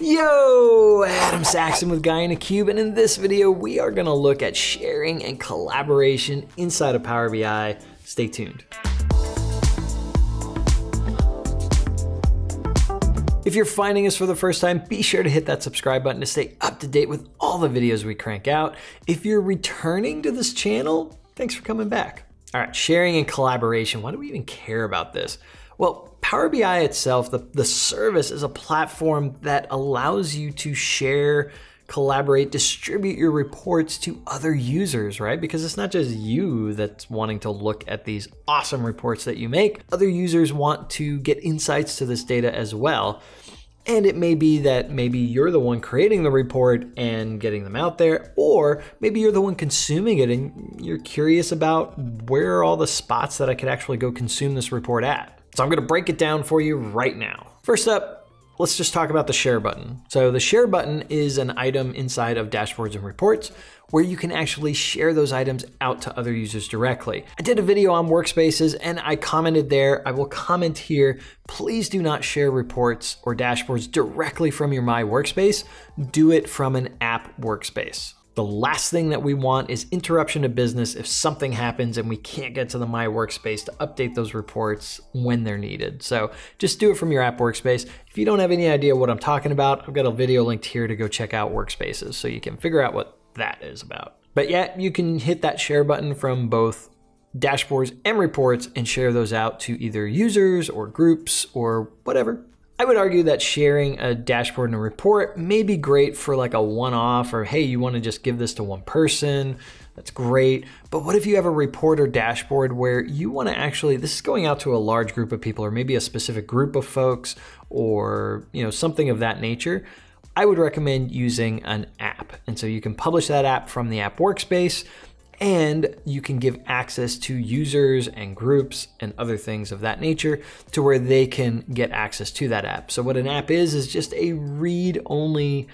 Yo, Adam Saxton with Guy in a Cube, and in this video, we are gonna look at sharing and collaboration inside of Power BI. Stay tuned. If you're finding us for the first time, be sure to hit that subscribe button to stay up to date with all the videos we crank out. If you're returning to this channel, thanks for coming back. All right, sharing and collaboration. Why do we even care about this? Well, Power BI itself, the, the service is a platform that allows you to share, collaborate, distribute your reports to other users, right? Because it's not just you that's wanting to look at these awesome reports that you make. Other users want to get insights to this data as well. And it may be that maybe you're the one creating the report and getting them out there, or maybe you're the one consuming it and you're curious about where are all the spots that I could actually go consume this report at. So I'm gonna break it down for you right now. First up, let's just talk about the share button. So the share button is an item inside of dashboards and reports where you can actually share those items out to other users directly. I did a video on workspaces and I commented there. I will comment here. Please do not share reports or dashboards directly from your My Workspace. Do it from an app workspace. The last thing that we want is interruption to business if something happens and we can't get to the My Workspace to update those reports when they're needed. So just do it from your app workspace. If you don't have any idea what I'm talking about, I've got a video linked here to go check out workspaces so you can figure out what that is about. But yeah, you can hit that share button from both dashboards and reports and share those out to either users or groups or whatever I would argue that sharing a dashboard and a report may be great for like a one-off or hey, you want to just give this to one person. That's great. But what if you have a report or dashboard where you want to actually this is going out to a large group of people or maybe a specific group of folks or, you know, something of that nature? I would recommend using an app. And so you can publish that app from the app workspace and you can give access to users and groups and other things of that nature to where they can get access to that app. So what an app is is just a read only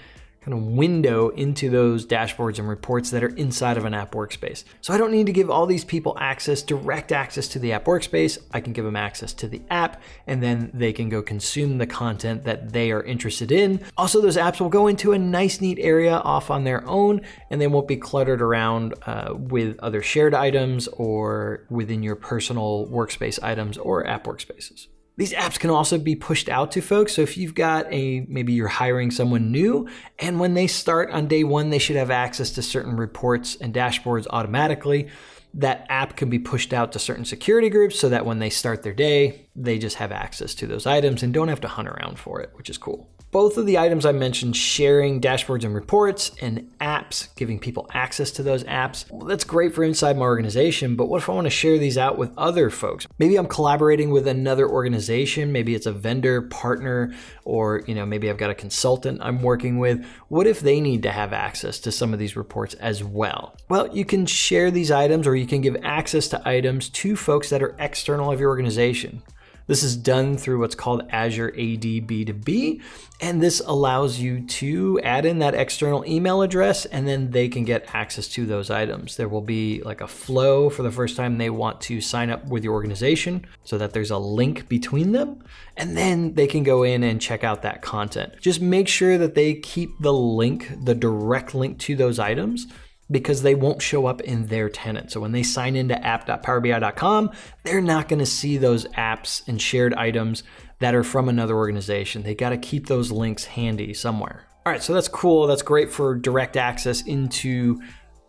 kind of window into those dashboards and reports that are inside of an app workspace. So I don't need to give all these people access, direct access to the app workspace. I can give them access to the app and then they can go consume the content that they are interested in. Also, those apps will go into a nice, neat area off on their own and they won't be cluttered around uh, with other shared items or within your personal workspace items or app workspaces. These apps can also be pushed out to folks. So if you've got a, maybe you're hiring someone new, and when they start on day one, they should have access to certain reports and dashboards automatically. That app can be pushed out to certain security groups so that when they start their day, they just have access to those items and don't have to hunt around for it, which is cool. Both of the items I mentioned, sharing dashboards and reports and apps, giving people access to those apps, well, that's great for inside my organization, but what if I want to share these out with other folks? Maybe I'm collaborating with another organization, maybe it's a vendor, partner, or you know, maybe I've got a consultant I'm working with. What if they need to have access to some of these reports as well? Well, you can share these items or you can give access to items to folks that are external of your organization. This is done through what's called Azure AD B2B, and this allows you to add in that external email address and then they can get access to those items. There will be like a flow for the first time they want to sign up with your organization so that there's a link between them, and then they can go in and check out that content. Just make sure that they keep the link, the direct link to those items because they won't show up in their tenant. So when they sign into app.powerbi.com, they're not going to see those apps and shared items that are from another organization. They got to keep those links handy somewhere. All right, so that's cool. That's great for direct access into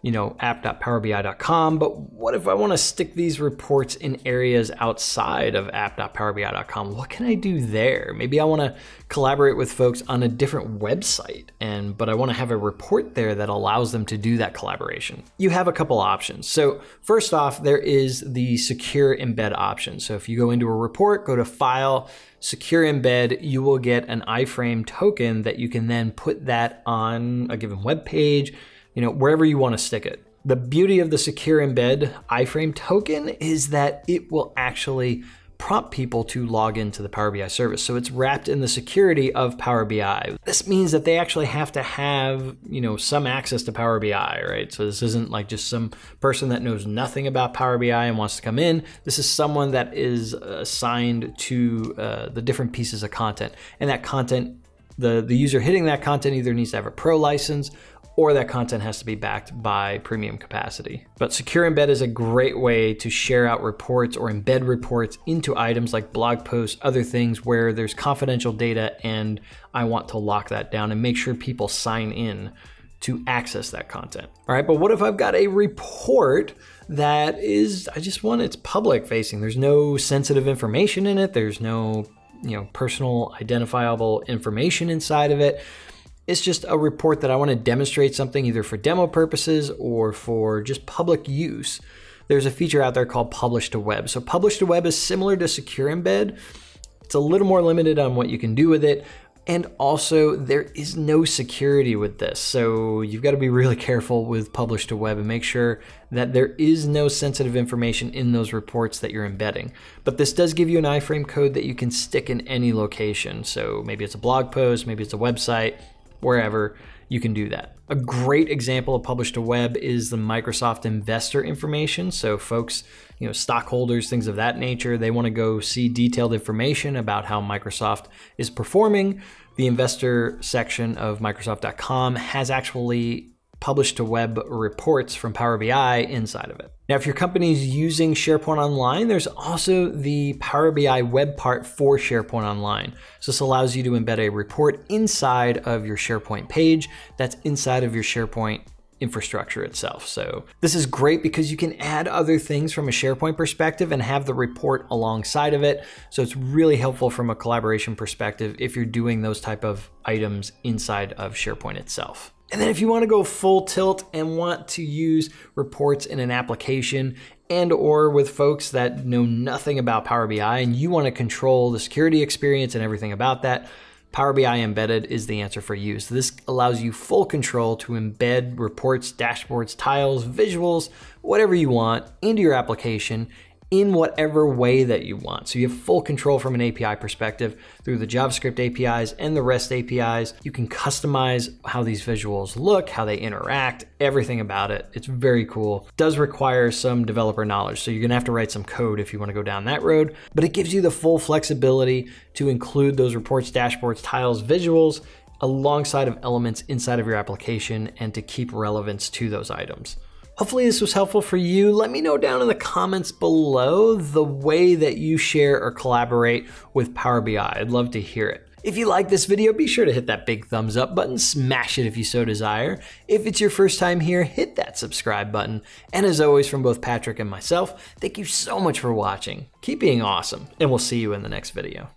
you know, app.powerbi.com. But what if I want to stick these reports in areas outside of app.powerbi.com? What can I do there? Maybe I want to collaborate with folks on a different website and but I want to have a report there that allows them to do that collaboration. You have a couple options. So, first off, there is the secure embed option. So, if you go into a report, go to file, secure embed, you will get an iframe token that you can then put that on a given web page you know, wherever you want to stick it. The beauty of the secure embed iframe token is that it will actually prompt people to log into the Power BI service. So it's wrapped in the security of Power BI. This means that they actually have to have, you know, some access to Power BI, right? So this isn't like just some person that knows nothing about Power BI and wants to come in. This is someone that is assigned to uh, the different pieces of content. And that content The, the user hitting that content either needs to have a pro license or that content has to be backed by premium capacity. But Secure Embed is a great way to share out reports or embed reports into items like blog posts, other things where there's confidential data and I want to lock that down and make sure people sign in to access that content. All right, but what if I've got a report that is, I just want it's public facing. There's no sensitive information in it. There's no, you know, personal identifiable information inside of it. It's just a report that I want to demonstrate something either for demo purposes or for just public use. There's a feature out there called Publish to Web. So Publish to Web is similar to Secure Embed. It's a little more limited on what you can do with it, and also, there is no security with this. So you've got to be really careful with publish to web and make sure that there is no sensitive information in those reports that you're embedding. But this does give you an iframe code that you can stick in any location. So maybe it's a blog post, maybe it's a website, wherever you can do that. A great example of publish to web is the Microsoft investor information. So folks, you know, stockholders, things of that nature, they want to go see detailed information about how Microsoft is performing. The investor section of Microsoft.com has actually published to web reports from Power BI inside of it. Now, if your company is using SharePoint Online, there's also the Power BI web part for SharePoint Online. So this allows you to embed a report inside of your SharePoint page that's inside of your SharePoint infrastructure itself. So this is great because you can add other things from a SharePoint perspective and have the report alongside of it. So it's really helpful from a collaboration perspective if you're doing those type of items inside of SharePoint itself. And then if you want to go full tilt and want to use reports in an application and or with folks that know nothing about Power BI and you want to control the security experience and everything about that, Power BI Embedded is the answer for you. So this allows you full control to embed reports, dashboards, tiles, visuals, whatever you want into your application in whatever way that you want. So you have full control from an API perspective through the JavaScript APIs and the REST APIs. You can customize how these visuals look, how they interact, everything about it. It's very cool. Does require some developer knowledge, so you're gonna have to write some code if you wanna go down that road, but it gives you the full flexibility to include those reports, dashboards, tiles, visuals, alongside of elements inside of your application and to keep relevance to those items. Hopefully this was helpful for you. Let me know down in the comments below the way that you share or collaborate with Power BI. I'd love to hear it. If you like this video, be sure to hit that big thumbs up button, smash it if you so desire. If it's your first time here, hit that subscribe button. And as always, from both Patrick and myself, thank you so much for watching. Keep being awesome, and we'll see you in the next video.